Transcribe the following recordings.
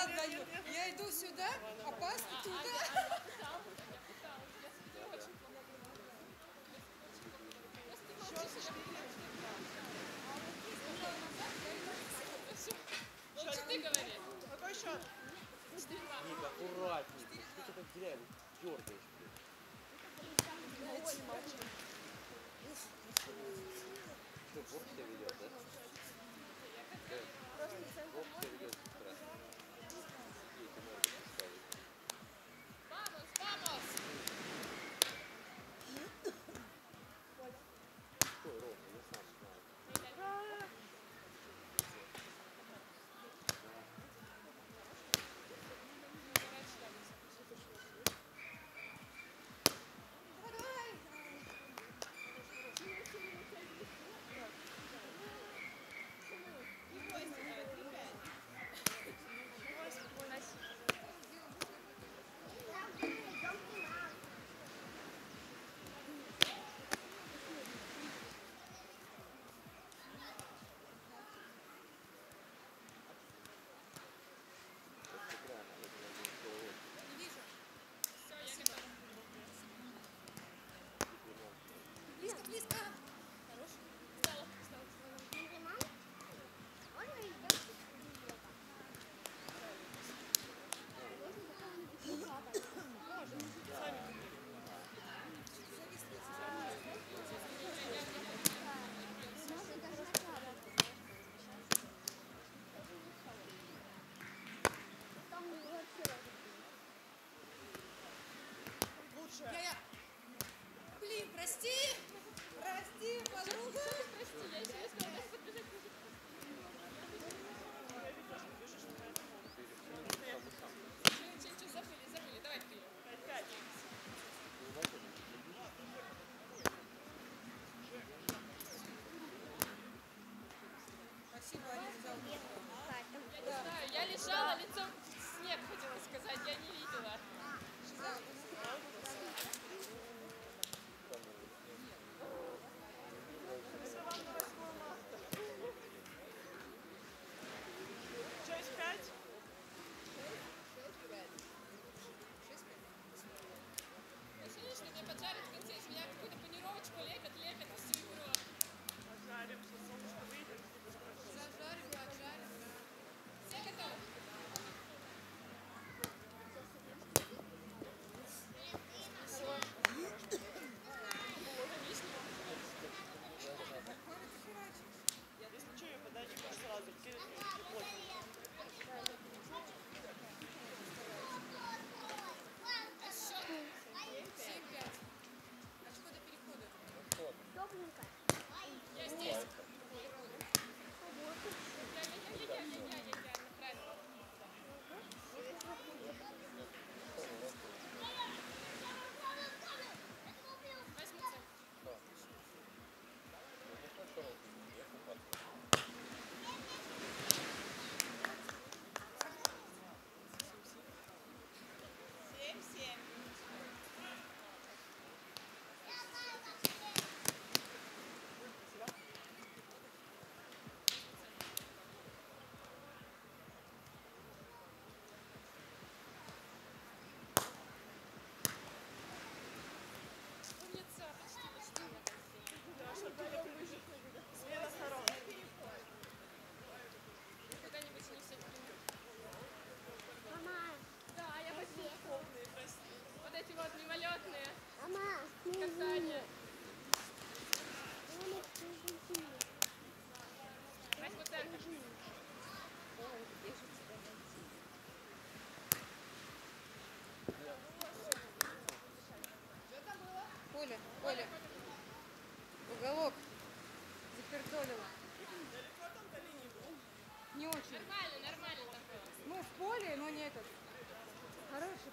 я отдаю. Я иду сюда, а пасту туда. Лучше ты говори. Какой счет? 4-2. Ника, аккуратней. Ты что-то теряешь, дергаешь. Что, Бог тебя ведет, да? Бог тебя ведет.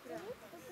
Yeah.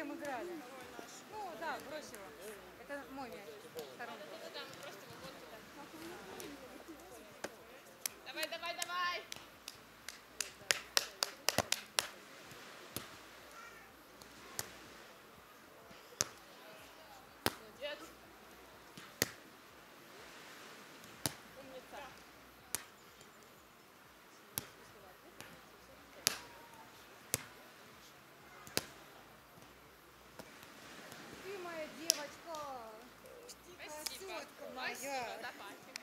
Тем играли. Ну да, брось его. Это мой мяч. Mas, da parte.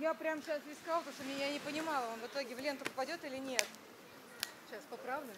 Я прям сейчас рисковала, потому что я не понимала, он в итоге в ленту попадет или нет. Сейчас поправлю.